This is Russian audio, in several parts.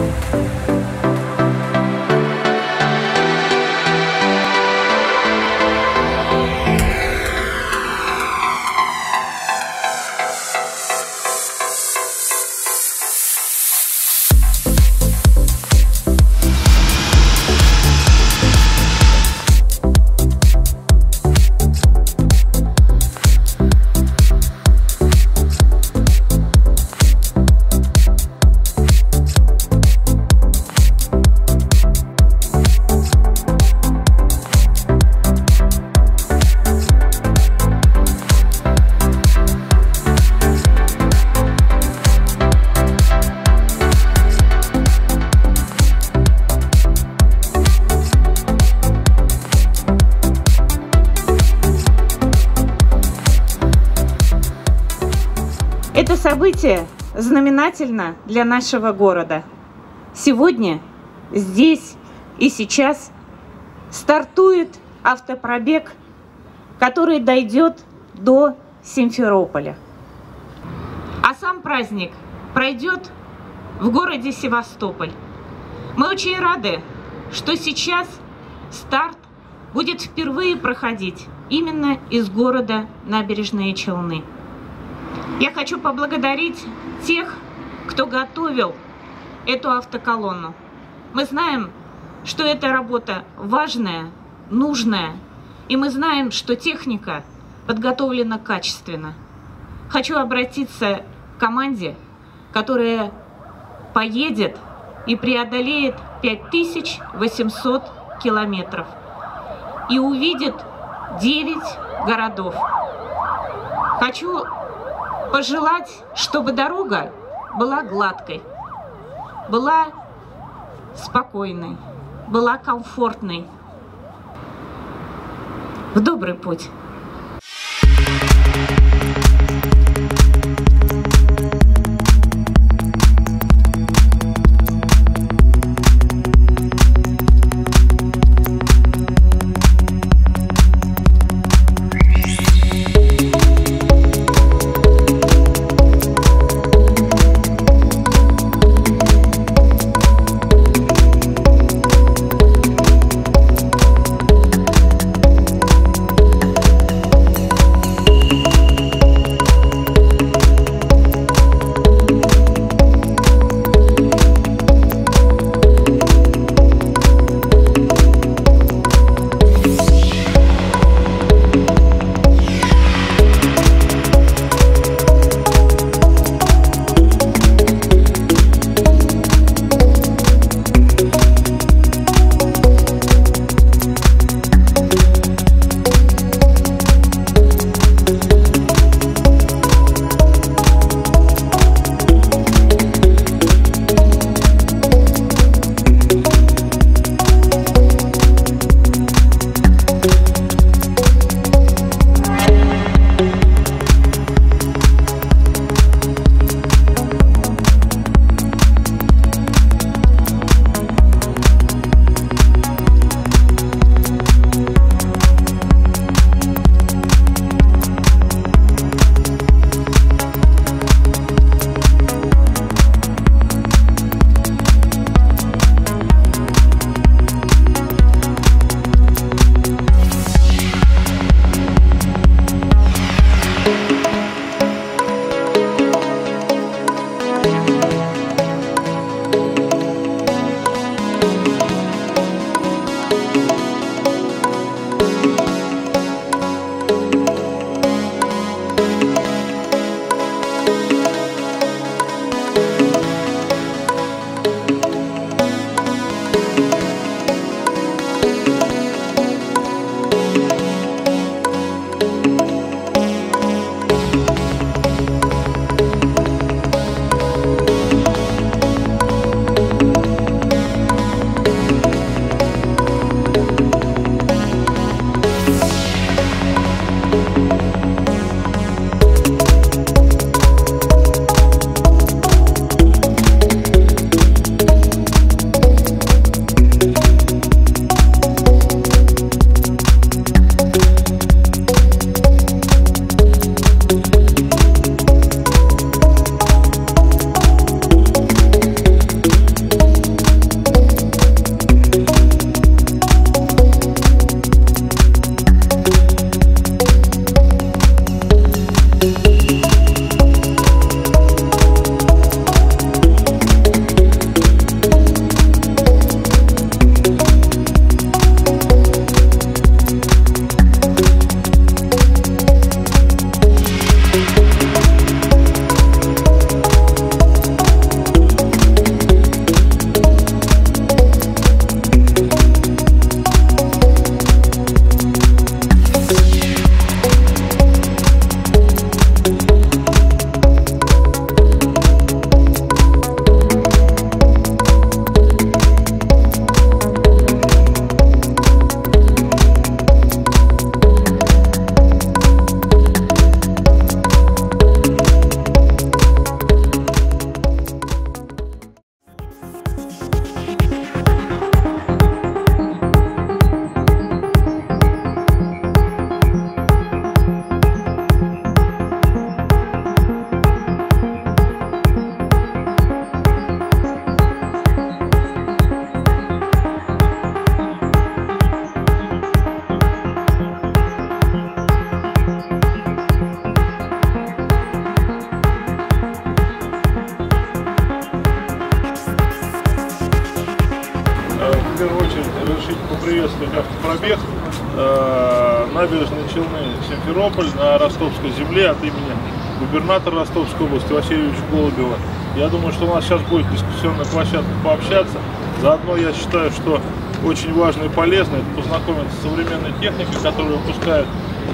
Música Это событие знаменательно для нашего города. Сегодня, здесь и сейчас стартует автопробег, который дойдет до Симферополя. А сам праздник пройдет в городе Севастополь. Мы очень рады, что сейчас старт будет впервые проходить именно из города Набережные Челны. Я хочу поблагодарить тех, кто готовил эту автоколонну. Мы знаем, что эта работа важная, нужная, и мы знаем, что техника подготовлена качественно. Хочу обратиться к команде, которая поедет и преодолеет 5800 километров и увидит 9 городов. Хочу пожелать, чтобы дорога была гладкой, была спокойной, была комфортной. В добрый путь! Приветствовать автопробег э, набережные Челны Симферополь на ростовской земле от имени губернатора Ростовской области Васильевича Голубева. Я думаю, что у нас сейчас будет дискуссионная площадка пообщаться. Заодно я считаю, что очень важно и полезно это познакомиться с современной техникой, которую выпускают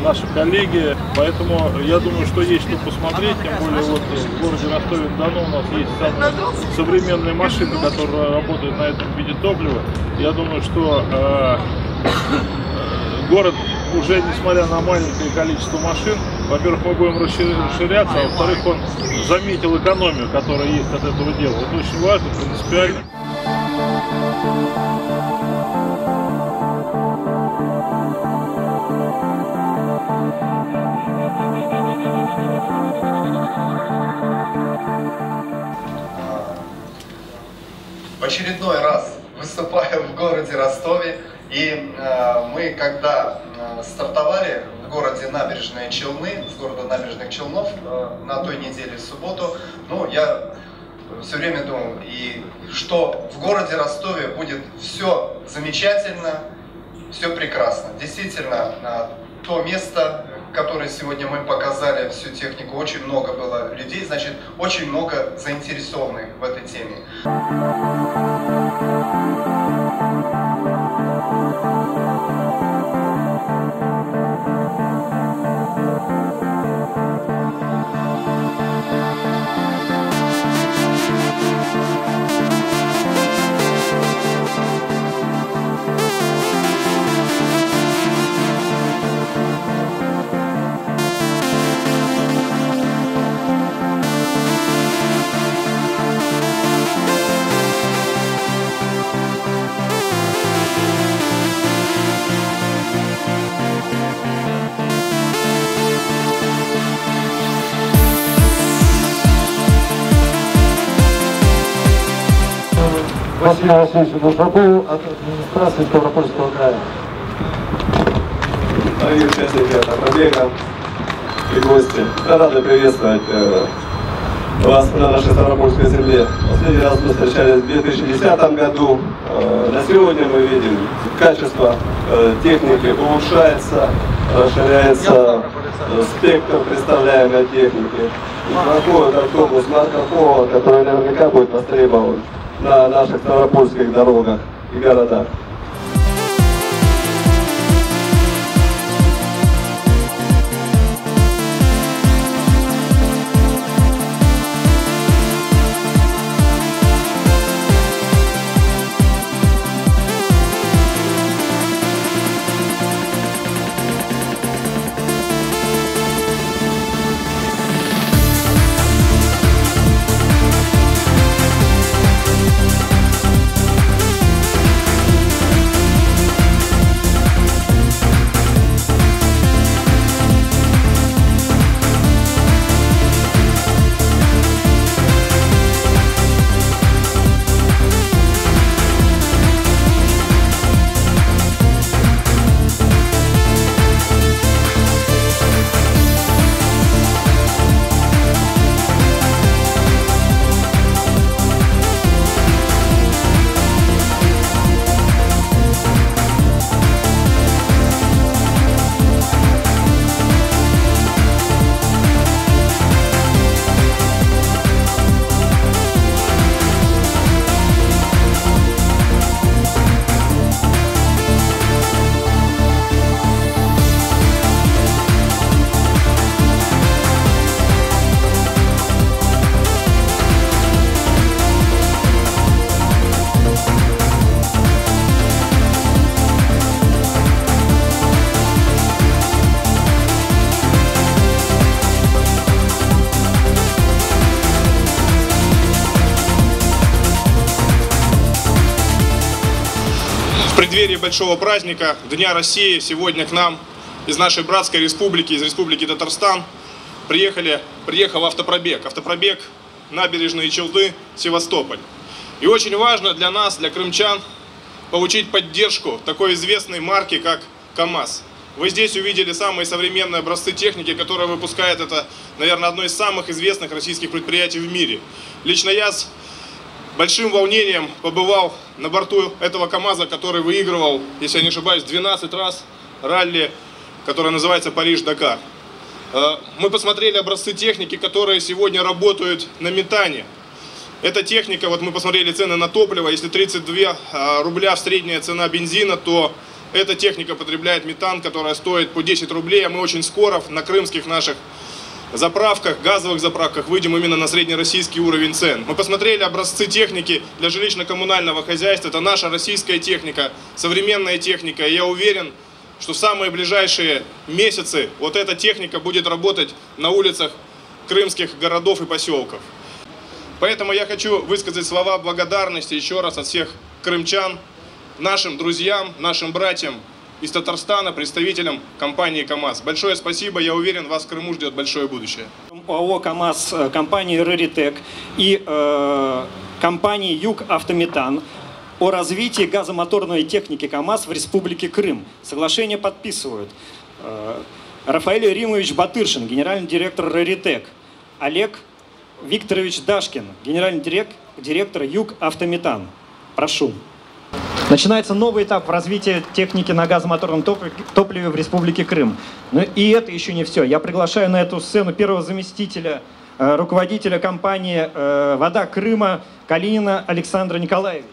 наши коллеги. Поэтому я думаю, что есть что посмотреть. Тем более вот в городе Ростове-на-Дону у нас есть самые современные машины, которые работают на этом виде топлива. Я думаю, что э, э, город уже, несмотря на маленькое количество машин, во-первых, мы будем расширяться, а во-вторых, он заметил экономию, которая есть от этого дела. Это очень важно, принципиально. В очередной раз выступаем в городе Ростове. И э, мы, когда э, стартовали в городе Набережные Челны, с города Набережных Челнов, э, на той неделе в субботу, ну, я все время думал, и что в городе Ростове будет все замечательно, все прекрасно. Действительно, э, то место, которое сегодня мы показали, всю технику, очень много было людей, значит, очень много заинтересованных в этой теме. Василию Васильевичу Душаку от администрации Ставропольского края. Дорогие участники автопробега и гости, мы рады приветствовать э, вас на нашей Ставропольской земле. Последний раз мы встречались в 2010 году. Э, на сегодня мы видим, качество э, техники улучшается, расширяется спектр представляемой техники. И проходит автобус Марко Поло, который наверняка будет востребован на наших ставропольских дорогах и городах. Преддверии большого праздника, Дня России, сегодня к нам из нашей братской республики, из республики Татарстан, приехали, приехал автопробег. Автопробег набережные Челды, Севастополь. И очень важно для нас, для крымчан, получить поддержку такой известной марки, как КАМАЗ. Вы здесь увидели самые современные образцы техники, которые выпускает это, наверное, одно из самых известных российских предприятий в мире. Лично я с большим волнением побывал на борту этого КАМАЗа, который выигрывал, если я не ошибаюсь, 12 раз ралли, которое называется Париж-Дакар. Э, мы посмотрели образцы техники, которые сегодня работают на метане. Эта техника, вот мы посмотрели цены на топливо, если 32 э, рубля в средняя цена бензина, то эта техника потребляет метан, которая стоит по 10 рублей, а мы очень скоро на крымских наших заправках, газовых заправках выйдем именно на среднероссийский уровень цен. Мы посмотрели образцы техники для жилищно-коммунального хозяйства. Это наша российская техника, современная техника. И я уверен, что в самые ближайшие месяцы вот эта техника будет работать на улицах крымских городов и поселков. Поэтому я хочу высказать слова благодарности еще раз от всех крымчан, нашим друзьям, нашим братьям из Татарстана, представителям компании КАМАЗ. Большое спасибо, я уверен, вас в Крыму ждет большое будущее. ОАО КАМАЗ, э, компании Раритек и э, компании Юг Автометан о развитии газомоторной техники КАМАЗ в Республике Крым. Соглашение подписывают э, Рафаэль Римович Батыршин, генеральный директор Раритек, Олег Викторович Дашкин, генеральный директор Юг Автометан. Прошу. Начинается новый этап в развитии техники на газомоторном топливе в Республике Крым. Но ну и это еще не все. Я приглашаю на эту сцену первого заместителя э, руководителя компании э, «Вода Крыма» Калинина Александра Николаевича.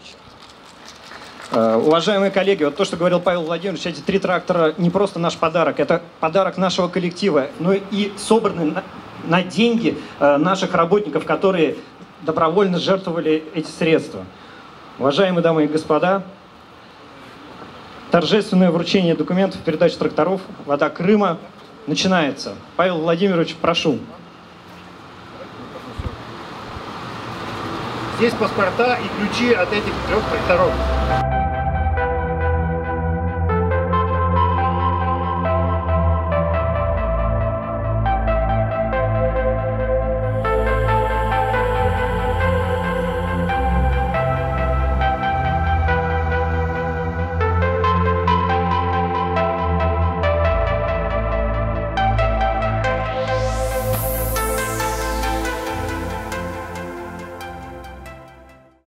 Э, уважаемые коллеги, вот то, что говорил Павел Владимирович, эти три трактора не просто наш подарок, это подарок нашего коллектива, но и собраны на, на деньги наших работников, которые добровольно жертвовали эти средства. Уважаемые дамы и господа, торжественное вручение документов передачи тракторов «Вода Крыма» начинается. Павел Владимирович, прошу. Здесь паспорта и ключи от этих трех тракторов.